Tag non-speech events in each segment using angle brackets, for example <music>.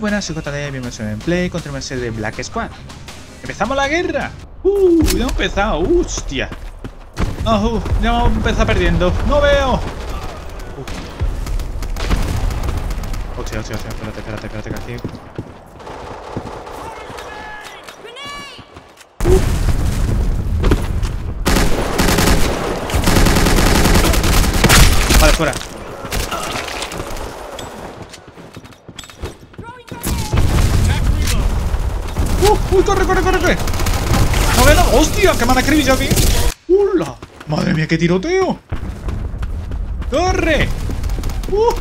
Buenas, soy JD, bienvenidos a Play contra una serie de Black Squad. ¡Empezamos la guerra! ¡Uh! Ya hemos empezado, ¡hostia! ¡Uh! Ya hemos empezado perdiendo. ¡No veo! Uh. Hostia, hostia, hostia, espérate, espérate, espérate, que aquí... Vale, fuera. ¡Uh! ¡Uy, corre, corre, corre, corre! ¡No veo! ¡Hostia! ¡Que me han acribillado aquí! ¡Hula! ¡Madre mía, qué tiroteo! ¡Corre! ¡Uh!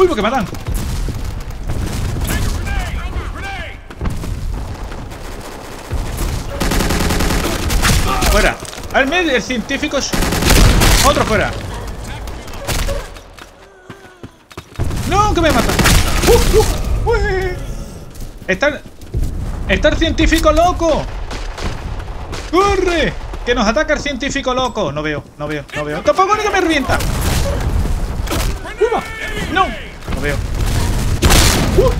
¡Uy, que matan! ¡Fuera! ¡Al medio! ¡El científico. ¡Otro fuera! ¡No! ¡Que me matan! ¡Uh! ¡Uh! ¡Uy! ¡Está... ¡Está el científico loco! ¡Corre! ¡Que nos ataca el científico loco! No veo, no veo, no veo. ¡Tampoco ni que me revienta! ¡Uva! ¡No! No veo. ¡Uh!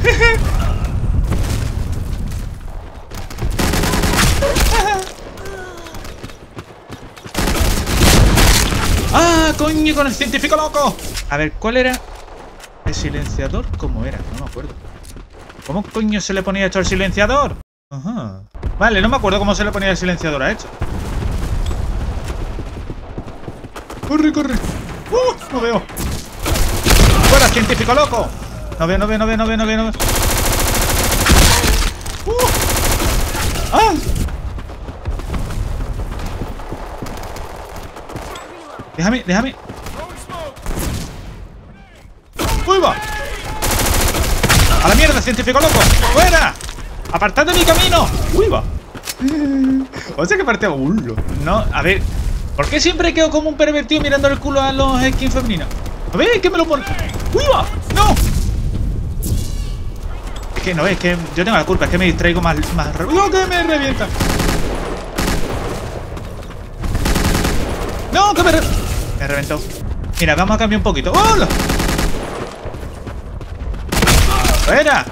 ¡Ah! ¡Coño! ¡Con el científico loco! A ver, ¿cuál era el silenciador? ¿Cómo era? No me acuerdo. ¿Cómo coño se le ponía esto al silenciador? Ajá. Vale, no me acuerdo cómo se le ponía el silenciador a esto. ¡Corre, corre! ¡Uh! No veo. ¡Fuera, científico loco! No veo, no veo, no veo, no veo, no veo, no veo. ¡Uh! ¡Ah! Déjame, déjame. ¡Uy, va! ¡A la mierda, científico loco! ¡Fuera! ¡Apartad de mi camino! ¡Uy, va! <laughs> O sea que parte culo. No, a ver. ¿Por qué siempre quedo como un pervertido mirando el culo a los skins femeninos? A ver, que me lo pone. ¡Uy, va! ¡No! Es que no, es que yo tengo la culpa, es que me distraigo más. más ¡No, que me revienta! ¡No, que me re... Me reventó. Mira, vamos a cambiar un poquito. ¡Hola! ¡Fuera!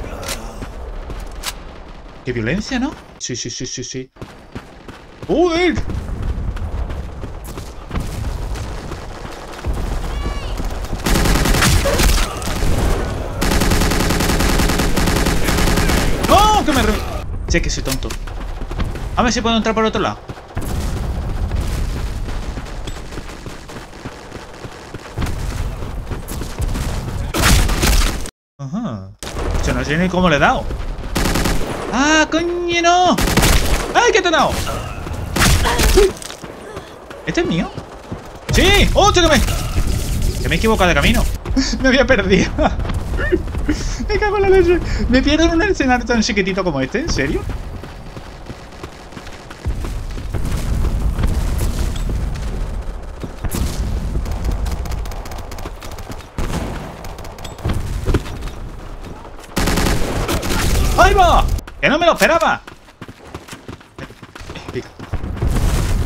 ¡Qué violencia, ¿no? Sí, sí, sí, sí, sí. ¡Joder! ¡No! ¡Que me re... Che, que soy tonto. A ver si puedo entrar por otro lado. Ajá. Yo no sé cómo le he dado. ¡Ah, coño, no! ¡Ay, dado! Uy. ¿Este es mío? ¡Sí! ¡Oh, que me... Que me he equivocado de camino. <laughs> me había perdido. <laughs> me cago en la leche. ¿Me pierdo en un escenario tan chiquitito como este? ¿En serio? ¡Ahí va! ¡Que no me lo esperaba!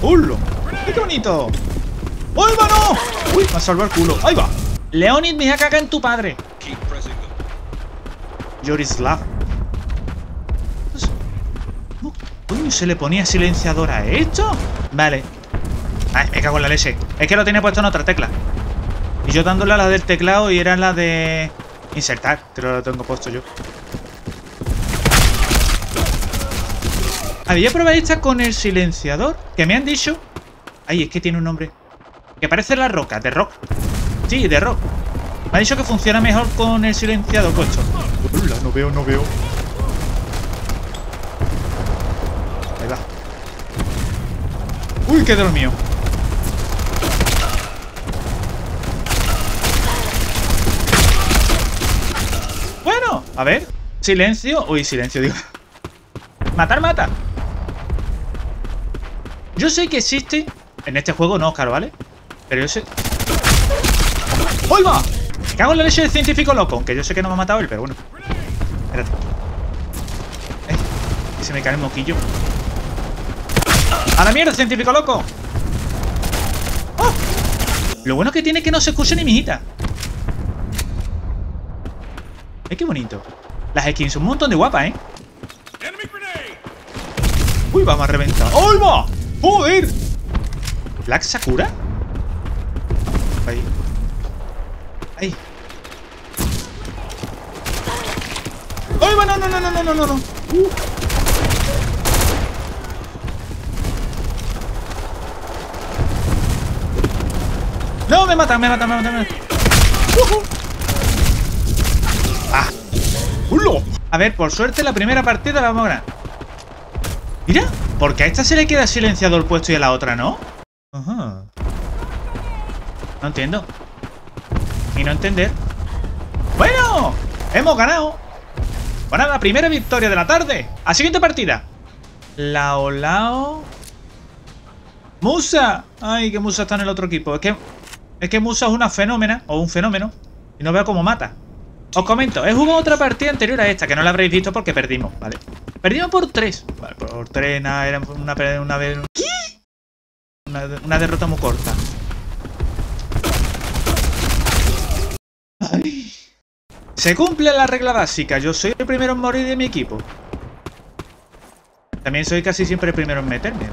¡Hullo! ¡Qué bonito! ¡Ahí va, no! ¡Uy! Ha salvado el culo. ¡Ahí va! Leonid, me a cagar en tu padre. Yorislav. ¿Cómo coño se le ponía silenciador a esto? Vale. Ay, me cago en la leche. Es que lo tenía puesto en otra tecla. Y yo dándole a la del teclado y era la de... Insertar. Que lo tengo puesto yo. Había probado esta con el silenciador. Que me han dicho... Ay, es que tiene un nombre. Que parece la roca, de rock. Sí, de rock. Me ha dicho que funciona mejor con el silenciador puesto. Hola, no veo, no veo. Ahí va. Uy, qué mío. Bueno, a ver. Silencio. Uy, silencio, digo. Matar, mata. Yo sé que existe... En este juego no, Oscar, ¿vale? Pero yo sé... ¡Uy, va! Me cago en la leche del científico loco. Aunque yo sé que no me ha matado él, pero bueno. Espérate. Eh, se me cae el moquillo. ¡A la mierda, científico loco! ¡Oh! Lo bueno que tiene es que no se escucha ni mijita. ¡Ay, qué bonito! Las skins son un montón de guapas, ¿eh? Uy, vamos a reventar. ¡Uy, va! ¡Joder! ¿Black Sakura? Ahí. Ahí. ¡Ay! No, no, no, no, no, no, no. No, me mata, me mata, me mata, me mata. Uh. Ah. ¡Ulo! A ver, por suerte la primera partida la vamos a ganar. Mira, porque a esta se le queda silenciado el puesto y a la otra no. No entiendo. Y no entender. Bueno, hemos ganado. Bueno, la primera victoria de la tarde. A siguiente partida. Lao Lao. Musa. Ay, que Musa está en el otro equipo. Es que, es que Musa es una fenómena, o un fenómeno. Y no veo cómo mata. Os comento, he jugado otra partida anterior a esta, que no la habréis visto porque perdimos, ¿vale? Perdimos por tres. Vale, nada, era una, una. Una, una derrota muy corta. Se cumple la regla básica. Yo soy el primero en morir de mi equipo. También soy casi siempre el primero en meterme.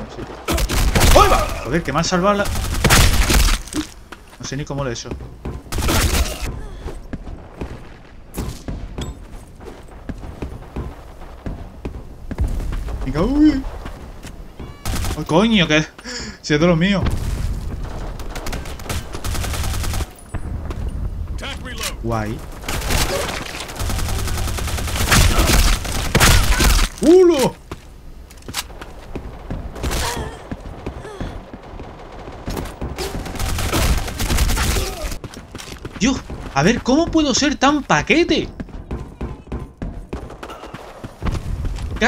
¡Uy, va! Joder, que me ha salvado la... No sé ni cómo lo he hecho. Venga, uy. ¡Oh, coño! Que si es de lo mío. Guay. ¡Ulo! Dios, a ver, ¿cómo puedo ser tan paquete?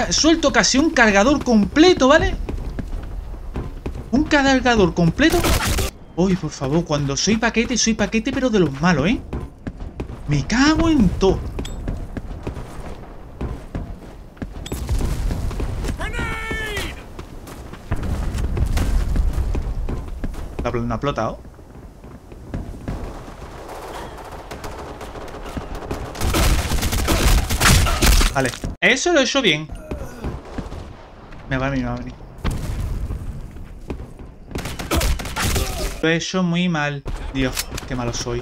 Suelto casi un cargador completo, ¿vale? Un cargador completo. Uy, por favor, cuando soy paquete, soy paquete, pero de los malos, ¿eh? Me cago en todo. No ha explotado. Vale. Eso lo he hecho bien. Me va a venir, va a venir. Lo he hecho muy mal. Dios, qué malo soy.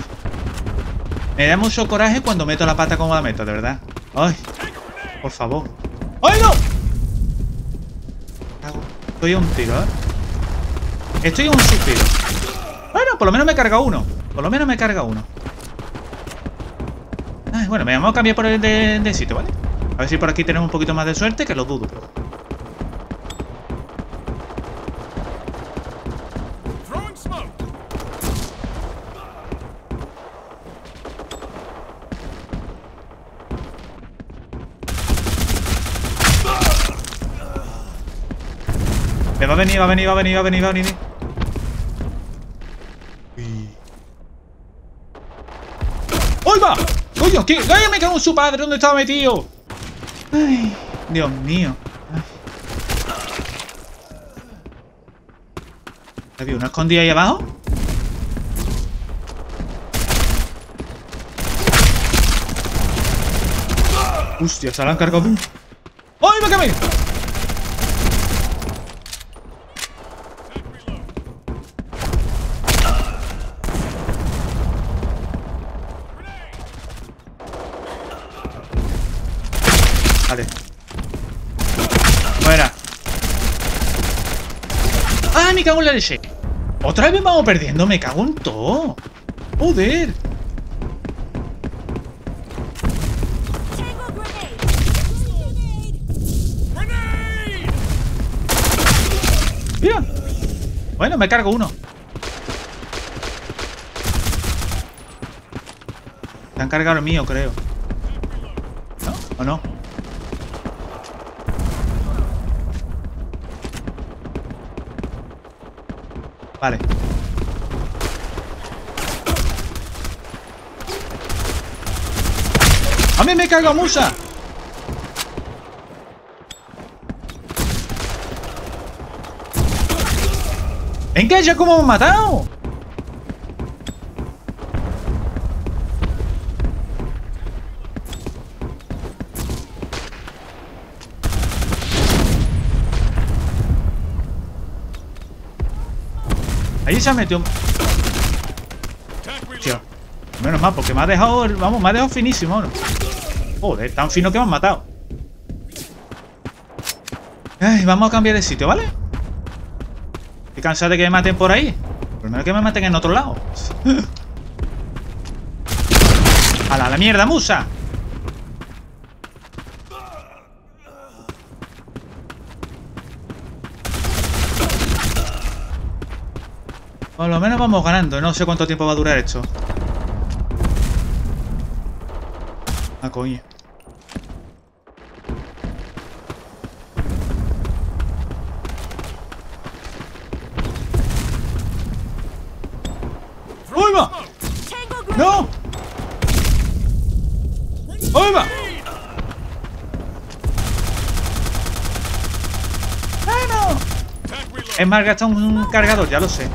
Me da mucho coraje cuando meto la pata como la meto, de verdad. ¡Ay! Por favor. ¡Ay, no! Estoy a un tiro, ¿eh? Estoy a un suspiro. Bueno, por lo menos me carga uno. Por lo menos me carga uno. Bueno, me vamos a cambiar por el de, de sitio, ¿vale? A ver si por aquí tenemos un poquito más de suerte, que lo dudo. Me va a venir, va a venir, va a venir, va a venir, va a venir. ¡Uy, va! ¡Coño! ¿Qué? ¡Ay, me cago en su padre! ¿Dónde estaba metido? Ay, Dios mío. ¿Había una escondida ahí abajo? Hostia, se la han cargado. ¡Ay, me cae! Vale. Fuera. ¡Ah, me cago en la leche! ¿Otra vez vamos perdiendo? Me cago en todo. ¡Joder! ¡Mira! Bueno, me cargo uno. Se han cargado el mío, creo. ¿No? ¿O no? Vale. ¡A mí me cago Musa! ¡Venga, ya como hemos matado! Se ha metido... Tío. Menos mal, porque me ha dejado... Vamos, me ha dejado finísimo, ¿no? Joder, tan fino que me han matado. Ay, vamos a cambiar de sitio, ¿vale? Estoy cansado de que me maten por ahí. Primero que me maten en otro lado. <laughs> ¡A la, la mierda, musa! Por lo menos vamos ganando. No sé cuánto tiempo va a durar esto. Ah, coño. ¡No! ¡Ay, no! Es más, gasta un cargador, ya lo sé.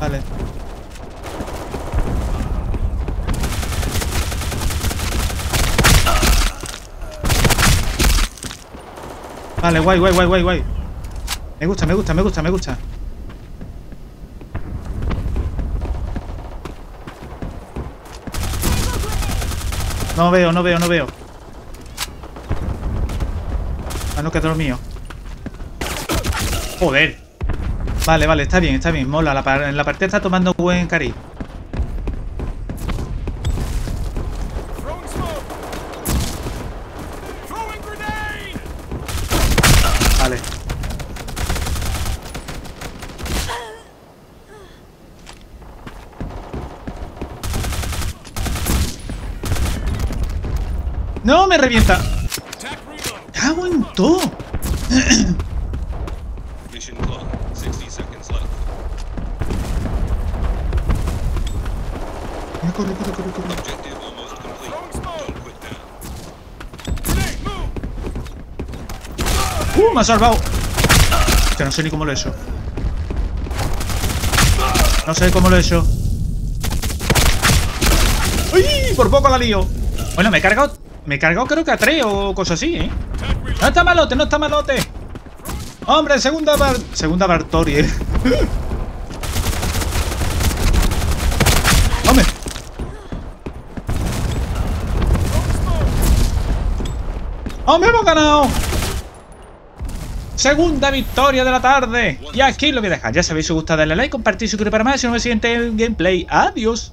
Vale. Vale, guay, guay, guay, guay, guay. Me gusta, me gusta, me gusta, me gusta. No veo, no veo, no veo. Ah, no, que de lo mío. Joder. Vale, vale, está bien, está bien. Mola, la, la partida está tomando buen cariz. ¡No! ¡Me revienta! Attack reload. ¡Cago en todo! Mission clock. 60 seconds left. Corre, corre, corre, corre. ¡Uh! ¡Me ha salvado! Que no sé ni cómo lo he hecho. No sé cómo lo he hecho. ¡Uy! Por poco la lío. Bueno, me he cargado. Me cargado creo que a tres o cosas así, ¿eh? No está malote, no está malote. Hombre, segunda bar... Segunda Bartori, eh. <laughs> Hombre. ¡Hombre, hemos ganado! Segunda victoria de la tarde. Y aquí lo voy a dejar. Ya sabéis, si os gusta darle like, compartir, suscribir para más. Y nos vemos en el siguiente gameplay. Adiós.